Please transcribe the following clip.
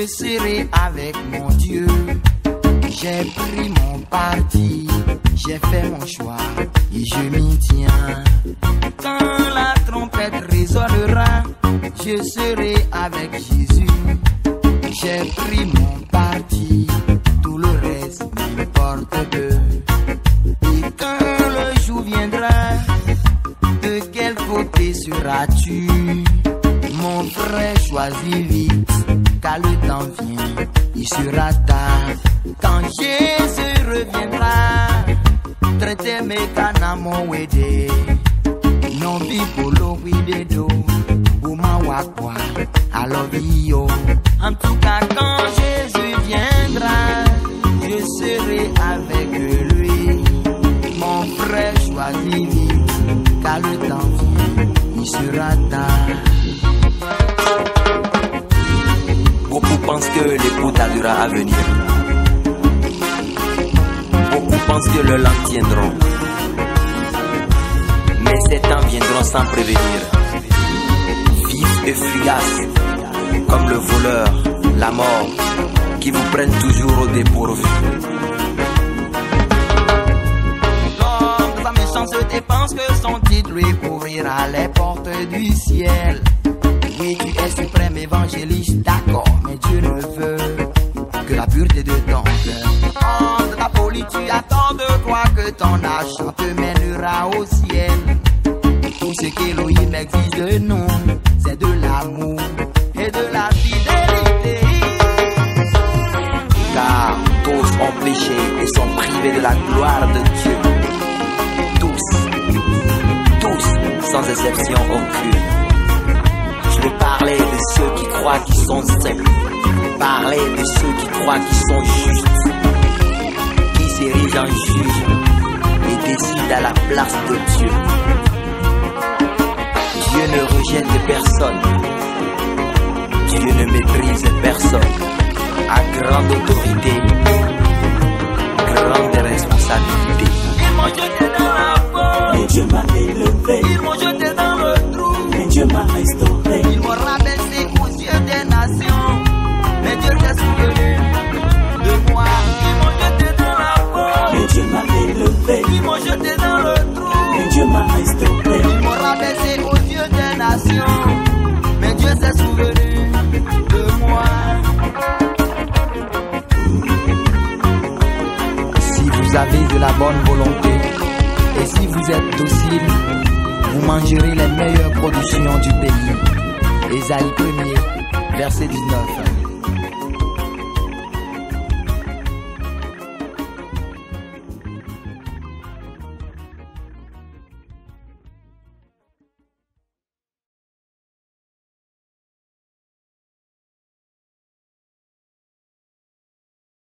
Je serai avec mon Dieu. J'ai pris mon parti, j'ai fait mon choix et je m'y tiens. Quand la trompette résonnera, je serai avec Jésus. J'ai pris mon parti, tout le reste m'importe peu. Et quand le jour viendra, de quel côté seras-tu? Mon frère choisis vite, car le temps vient, il sera tard. Quand Jésus reviendra, traiter mes canamons wede. Non pipolo widedo, bouma wakwa, alors yo. En tout cas, quand Jésus viendra, je serai avec lui. Mon frère choisit vite, car le temps vient, il sera tard. Pensent que l'époux tardera à venir. Beaucoup pensent que le lent tiendront. Mais ces temps viendront sans prévenir. Vifs et fugaces, comme le voleur, la mort, qui vous prennent toujours au dépourvu. L'homme sa méchanceté pense que son titre lui ouvrira les portes du ciel. Ton argent te mènera au ciel. Tout ce qu'Élohim exige de nous, c'est de l'amour et de la fidélité. Car tous ont péché et sont privés de la gloire de Dieu. Tous, tous, sans exception aucune. Je vais parler de ceux qui croient qu'ils sont saints. Parler de ceux qui croient qu'ils sont justes. Qui s'érigent en juge à la place de Dieu. Dieu ne rejette personne. Dieu ne méprise personne. À grande autorité, avez de la bonne volonté et si vous êtes docile, vous mangerez les meilleures productions du pays. Ésaïe 1er, verset 19.